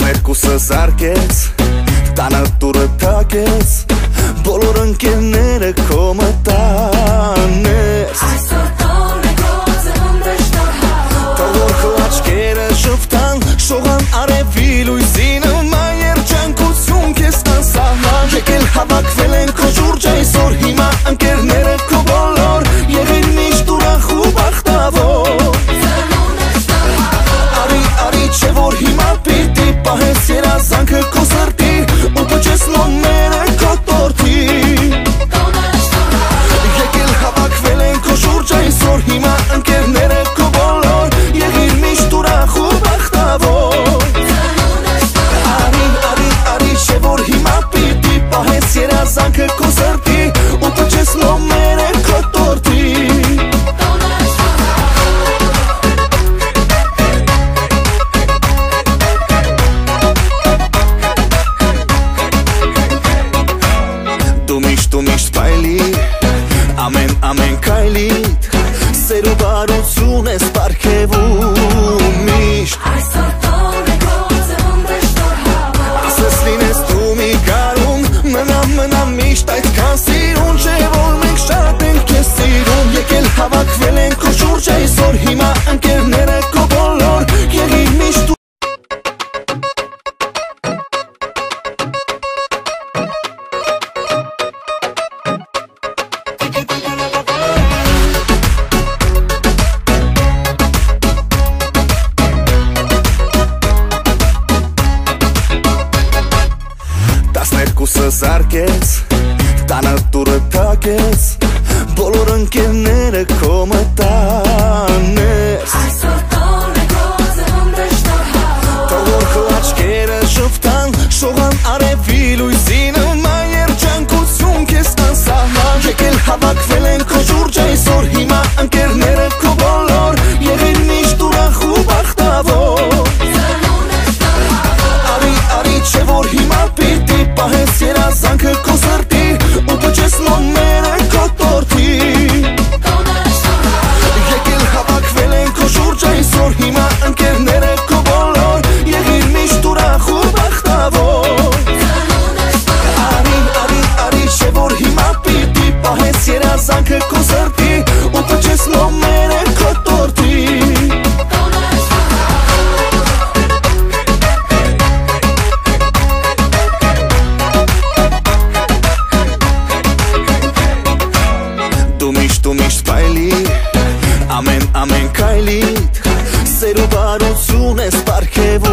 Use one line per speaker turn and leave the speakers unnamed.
12-ը զարգեց, տանը դուրը թակեց, բոլոր ընկերները քո մտանեց։
Այսօր
քայլիդ Սերու բարություն ես պարքևում միշտ
Այսօր
երկուսը զարկեց Տանը դուրը թակեց Բոլոր ընկերները քո մտանես
Այսօր տոնը գոզը ոնդեշտոր
հաղոր Թողոր քո աչկերը շվտան Շողան արևի լույսի նման երջանկություն քեզ անսահման Եկել հավաքվ քայլիդ սերու բարություն ես պարքև